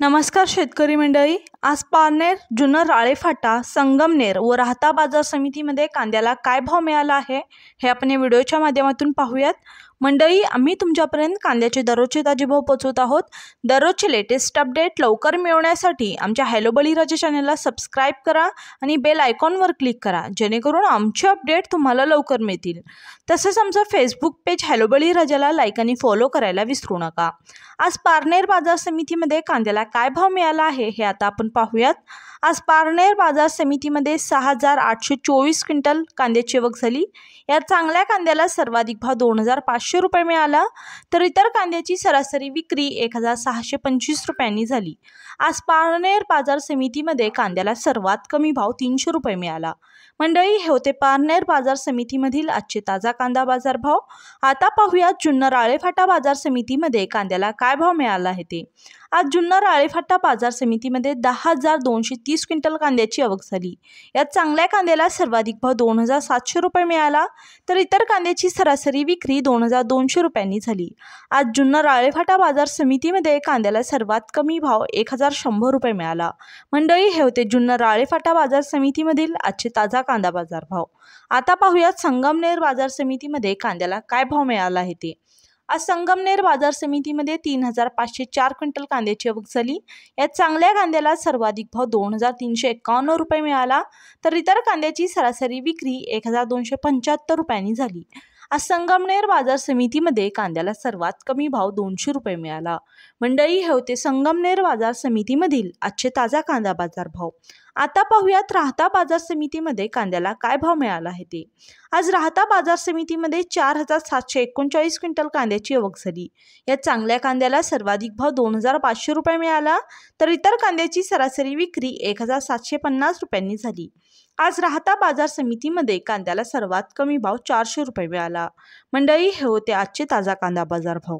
नमस्कार शेतकरी मंडळी आज पारनेर जुन्नर राळेफाटा संगमनेर व राहता बाजार समितीमध्ये कांद्याला काय भाव मिळाला आहे हे आपण या व्हिडिओच्या माध्यमातून पाहूयात. मंडळी आम्ही तुमच्यापर्यंत कांद्याचे दररोजचे ताजे भाव पोचवत आहोत. दररोजचे लेटेस्ट अपडेट लवकर मिळवण्यासाठी आमच्या हॅलो बळीराजा चॅनलला सबस्क्राईब करा आणि बेल आयकॉनवर क्लिक करा जेणेकरून आमचे अपडेट तुम्हाला लवकर मिळतील. तसंच आमचं फेसबुक पेज हॅलो बळीराजाला लाईक आणि फॉलो करायला विसरू नका. आज पारनेर बाजार समितीमध्ये कांद्याला काय भाव मिळाला आहे हे आता आपण पाहूयात. आज पारनेर बाजार समितीमध्ये सहा हजार आठशे चोवीस क्विंटल कांद्याची वक झाली. या चांगल्या कांद्याला सर्वाधिक भाव दोन हजार पाचशे रुपये मिळाला. तर इतर कांद्याची सरासरी विक्री एक हजार सहाशे पंचवीस रुपयांनी झाली. आज पारनेर बाजार समितीमध्ये कांद्याला सर्वात कमी भाव तीनशे रुपये मिळाला. मंडळी हे होते पारनेर बाजार समितीमधील आजचे ताजा कांदा बाजार भाव आता पाहूयात जुन्नर आळेफाटा बाजार समितीमध्ये कांद्याला काय भाव मिळाला आहे ते. आज जुन्नर आळेफाटा बाजार समितीमध्ये दहा हजार दोनशे तीस क्विंटल कांद्याची आवक झाली. यात चांगल्या कांद्याला सर्वाधिक भाव दोन हजार सातशे रुपये मिळाला तर इतर कांद्याची सरासरी विक्री दोन हजार दोनशे रुपयांनी झाली. आज जुन्नर आळेफाटा बाजार समितीमध्ये कांद्याला सर्वात कमी भाव एक हजार शंभर रुपये मिळाला. मंडळी हे होते जुन्नर आळेफाटा बाजार समितीमधील आजचे ताजा कांदा बाजार भाव. आता पाहूयात संगमनेर बाजार समितीमध्ये कांद्याला काय भाव मिळाला आहे ते. आज संगमनेर बाजार समितीमध्ये तीन हजार पाचशे चार क्विंटल कांद्याची आवक झाली. यात चांगल्या कांद्याला सर्वाधिक भाव दोन हजार तीनशे एक्कावन्न रुपये मिळाला तर इतर कांद्याची सरासरी विक्री एक हजार दोनशे पंच्याहत्तर रुपयांनी झाली. आज संगमनेर बाजार समितीमध्ये कांद्याला सर्वात कमी भाव दोनशे रुपये मिळाला. मंडळी हे होते संगमनेर बाजार समितीमधील आजचे ताजा कांदा बाजार भाव आता पाहूयात राहता बाजार समितीमध्ये कांद्याला काय भाव मिळाला आहे ते. आज राहता बाजार समितीमध्ये चार हजार सातशे एकोणचाळीस क्विंटल कांद्याची आवक झाली. या चांगल्या कांद्याला सर्वाधिक भाव दोन हजार पाचशे रुपये मिळाला तर इतर कांद्याची सरासरी विक्री एक हजार सातशे पन्नास रुपयांनी झाली. आज राहता बाजार समितीमध्ये कांद्याला सर्वात कमी भाव चारशे रुपये मिळाला. मंडळी हे होते आजचे ताजा कांदा बाजार भाव.